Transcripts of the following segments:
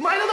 前田ど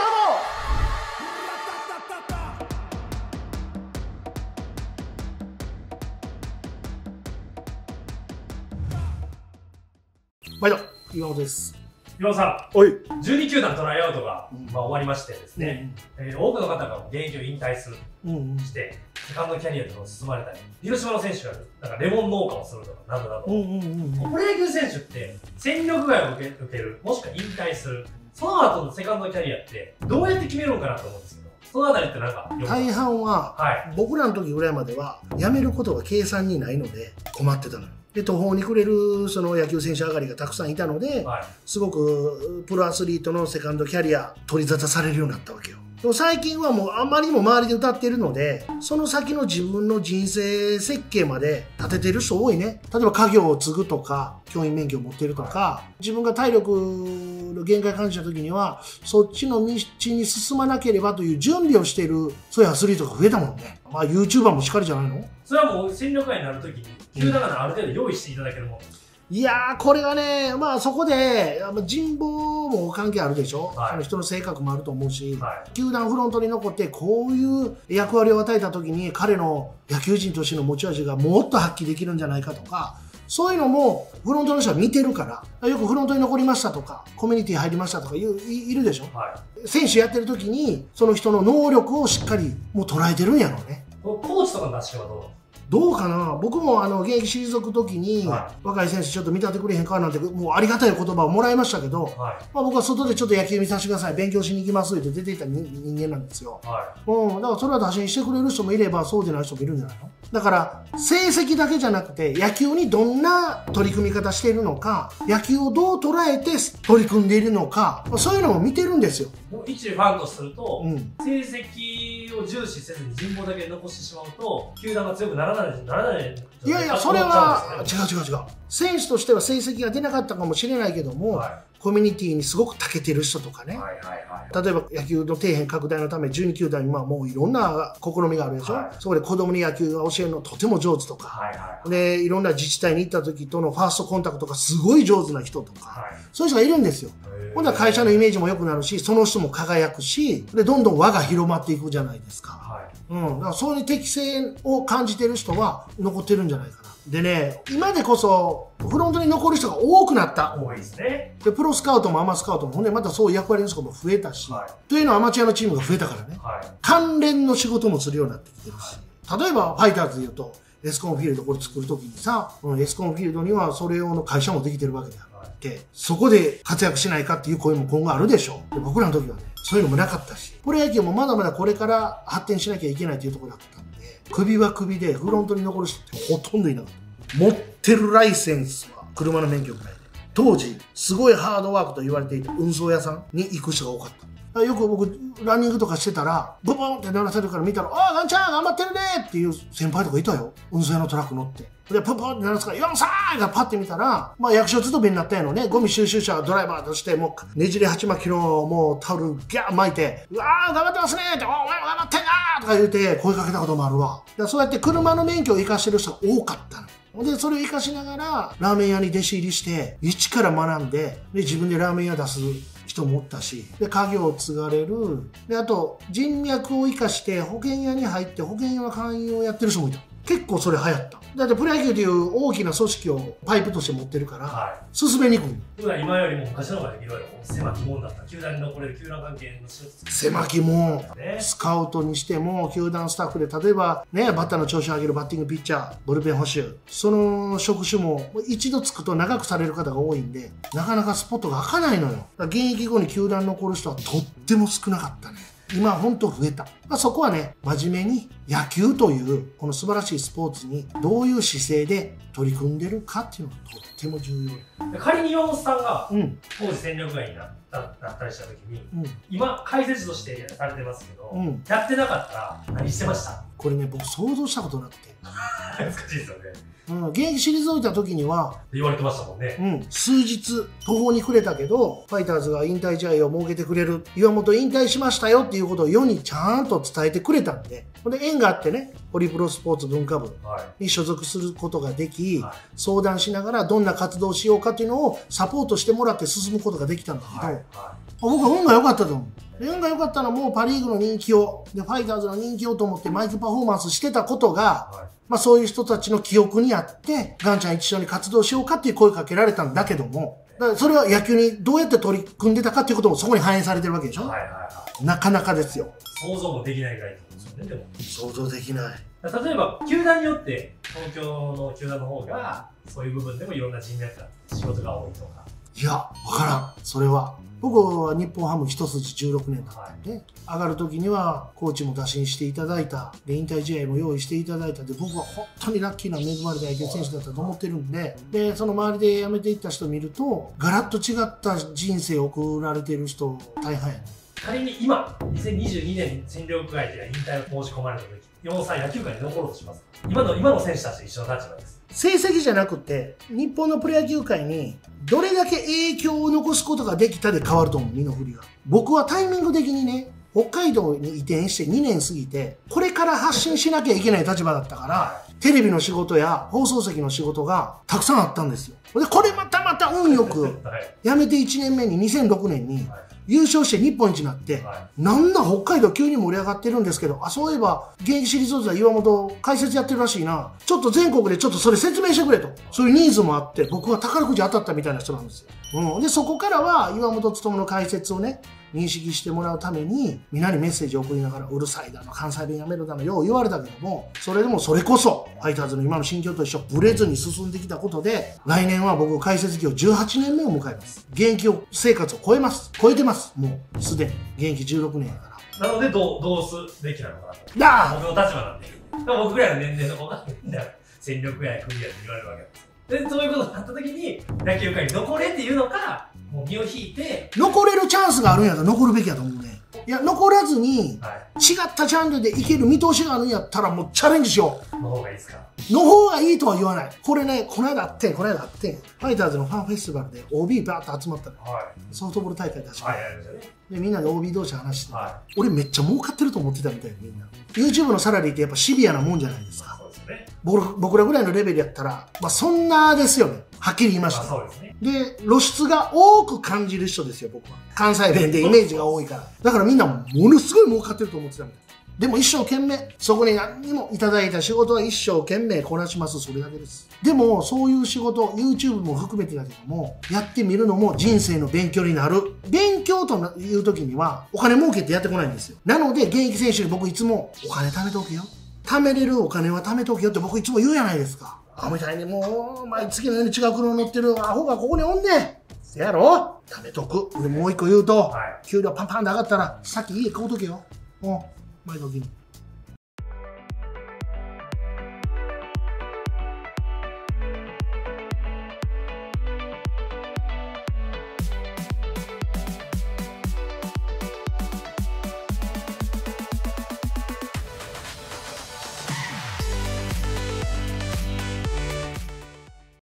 うも前田岩尾です。岩尾さおい、ん、12球団トライアウトが、うん。まあ、終わりましてですね、えー多くの方が現役を引退する。うん。うんして、セカンドキャリアと進まれたり、広島の選手がなんかレモン農家をするとか、などなど、うんうんうんプロ野球選手って戦力外を受け受ける、もしくは引退する、その後のセカンドキャリアってどうやって決めるのかなと思うんですけど、そのあたりってなんか、大半ははい。僕らの時ぐらいまでは辞めることが計算にないので困ってたのよで途方に暮れるその野球選手上がりがたくさんいたのではい。すごくプロアスリートのセカンドキャリア取り沙汰されるようになったわけよでも最近はもうあんまりにも周りで歌ってるのでその先の自分の人生設計まで立ててる人多いね例えば家業を継ぐとか教員免許を持ってるとか自分が体力の限界感じた時にはそっちの道に進まなければという準備をしているそういうアスリートが増えたもんね。まあ YouTuber もしっかりじゃないの？それはもう戦力外になるときに、球団がある程度用意していただけるもの。いやー、これがね、まあそこで、まあ人望も関係あるでしょ、はい。あの人の性格もあると思うし、はい。球団フロントに残って、こういう役割を与えたときに、彼の野球人としての持ち味がもっと発揮できるんじゃないかとか、そういうのもフロントの人は見てるから、よくフロントに残りましたとか、コミュニティ入りましたとかいういいるでしょ？は選手やってる時に、その人の能力をしっかりもう捉えてるんやろうね。コーチとかの出し方はどう？どうかな？僕もあの現役退く時に、は若い選手ちょっと見立てくれへんかなんてもうありがたい言葉をもらいましたけど、はまあ、僕は外でちょっと野球見させてください勉強しに行きますって出ていた人人間なんですよ、い。はうん、だからそれは打診してくれる人もいればそうでない人もいるんじゃないの？だから成績だけじゃなくて野球にどんな取り組み方しているのか野球をどう捉えて取り組んでいるのかそういうのも見てるんですよ、い。もう一ファンとすると、うん、成績を重視せずに人望だけ残してしまうと球団が強くならないならないい。やいやそれは違違う違う違う。選手としては成績が出なかったかもしれないけども、はコミュニティにすごく長けてる人とかね、いはいはいはい。例えば野球の底辺拡大のため12球団にまあもういろんな試みがあるでしょ、はい。そこで子供に野球が教えるのとても上手とか、はいはいでいろんな自治体に行った時とのファーストコンタクトがすごい上手な人とか、はいそういう人がいるんですよ。ほんなら会社のイメージも良くなるしその人も輝くしでどんどん輪が広まっていくじゃないですか。はい。うん、だからそういう適性を感じてる人は残ってるんじゃないかな。でね今でこそフロントに残る人が多くなった。多いですね。でプロスカウトもアマスカウトもほんでまたそういう役割の人も増えたし、はい。というのはアマチュアのチームが増えたからね。はい。関連の仕事もするようになってきてるし。例えばファイターズでいうとエスコンフィールドこれ作るときにさ、うんエスコンフィールドにはそれ用の会社もできてるわけであはい。ってそこで活躍しないかっていう声も今後あるでしょで僕らの時はねそういうのもなかったし。プロ野球もまだまだこれから発展しなきゃいけないというところだったんで首は首でフロントに残る人ってほとんどいなかった。持ってるライセンスは車の免許ぐらい。で当時すごいハードワークと言われていた運送屋さんに行く人が多かった。よく僕ランニングとかしてたらブボンって鳴らせるから見たら「ああガンちゃん頑張ってるね」っていう先輩とかいたよ。運送のトラック乗って。でプポンって鳴らすから「よんさーい!」がパッて見たらまあ役所勤めになったんやろね。ゴミ収集車ドライバーとしてもうねじれ鉢巻きのもうタオルギャー巻いて「うわー頑張ってますね」って「お前も頑張ってんな!」とか言うて声かけたこともあるわ。そうやって車の免許を生かしてる人が多かったの。でそれを生かしながらラーメン屋に弟子入りして一から学んでで自分でラーメン屋出す人もおったしで家業を継がれる。であと人脈を生かして保険屋に入って保険屋の会員をやってる人もいた。結構それ流行った。だってプロ野球という大きな組織をパイプとして持ってるからは進めにくい。今よりも昔の方がいろいろ狭き門だった球団に残れる球団関係の狭きもね。スカウトにしても球団スタッフで例えばねバッターの調子を上げるバッティングピッチャーブルペン捕手。その職種も一度つくと長くされる方が多いんでなかなかスポットが開かないのよ。現役後に球団に残る人はとっても少なかったね今は本当増えた、まあ、そこはね真面目に野球というこの素晴らしいスポーツにどういう姿勢で取り組んでるかっていうのがとっても重要。で仮に岩本さんがうん。当時戦力外になったなったりした時にうん。今解説としてされてますけど、うん。やってなかったら何してました？これね僕想像したことなくて、難しいですよねうん、現役退いた時には言われてましたもんね。うん、数日途方に暮れたけどファイターズが引退試合を設けてくれる。岩本引退しましたよっていうことを世にちゃんと伝えてくれたんで。で縁があってねホリプロスポーツ文化部はい。に所属することができ、はい。相談しながらどんな活動をしようかっていうのをサポートしてもらって進むことができたんだけど、はい。は僕は運が良かったと思う。で運が良かったのはもうパ・リーグの人気をでファイターズの人気をと思ってマイクパフォーマンスしてたことが、はい。まあ、そういう人たちの記憶にあってガンちゃん一緒に活動しようかっていう声かけられたんだけどもだからそれは野球にどうやって取り組んでたかっていうこともそこに反映されてるわけでしょ、はいはいはい。なかなかですよ想像もできないぐらいってことですよね、でも。想像できない例えば、球団によって、東京の球団の方が、そういう部分でもいろんな人脈が、仕事が多いとか。いやわからんそれは僕は日本ハム一筋16年だったんで、上がる時にはコーチも打診していただいたで引退試合も用意していただいたで僕は本当にラッキーな恵まれた野球選手だったと思ってるんででその周りで辞めていった人を見るとガラッと違った人生を送られてる人大半やね仮に今、2022年に戦力外で引退を申し込まれた時、4歳野球界に残ろうとします。今の、今の選手たちと一緒の立場です。成績じゃなくて日本のプロ野球界にどれだけ影響を残すことができたで変わると思う身の振りが僕はタイミング的にね北海道に移転して2年過ぎてこれから発信しなきゃいけない立場だったからテレビの仕事や放送席の仕事がたくさんあったんですよでこれまたまた運よく はい。辞めて1年目に2006年には優勝して日本一になってい。はなんだ北海道急に盛り上がってるんですけど、あ、そういえば、現役シリーズ王座岩本解説やってるらしいな。ちょっと全国でちょっとそれ説明してくれと。そういうニーズもあって、僕は宝くじ当たったみたいな人なんですよ。うん。で、そこからは岩本勉の解説をね、認識してもらうために、みんなにメッセージを送りながら、うるさいだの、関西弁やめるだの、よう言われたけども、それでもそれこそ、ファイターズの今の心境と一緒、ブレずに進んできたことで、来年は僕、解説業18年目を迎えます。現役生活を超えます。超えてます。もう、すでに。現役16年やから。なので、どう、どうすべきなのかなと。僕の立場なんで。僕ぐらいの年齢の子が、戦力外クリアって言われるわけですよ。で、そういうことになった時に、野球界に残れっていうのか、もう身を引いて、残れるチャンスがあるんやったら残るべきやと思うね。いや、残らずに、はい。違ったジャンルでいける見通しがあるんやったらもうチャレンジしよの方がいいですか？う。の方がいいとは言わない。これね、この間あってん、この間あってん。ファイターズのファンフェスティバルで OB バーッと集まったの。はソフトボール大会出しい。て、はい、やりましたね。で、みんなで OB 同士話して、は俺めっちゃ儲かってると思ってたみたいなみんな。YouTube のサラリーってやっぱシビアなもんじゃないですい。か。僕僕らぐらいのレベルやったら、まあそんなですよね。はっきり言いましまあた。そうですね。で、露出が多く感じる人ですよ、僕は。関西弁でイメージが多いから。だからみんなものすごい儲かってると思ってたみたい。でも一生懸命、そこに何にもいただいた仕事は一生懸命こなします、それだけです。でも、そういう仕事、YouTube も含めてだけども、やってみるのも人生の勉強になる。勉強という時には、お金儲けってやってこないんですよ。なので、現役選手に僕いつも、お金貯めとけよ。貯めれるお金は貯めとけよって僕いつも言うじゃないですか。あ、みたいにもう、毎月のように違う車乗ってるアホがここにおんねん。せやろ貯めとく。で、もう一個言うと、はい。給料パンパンで上がったら、さっき家買うとけよ。うん、前時に。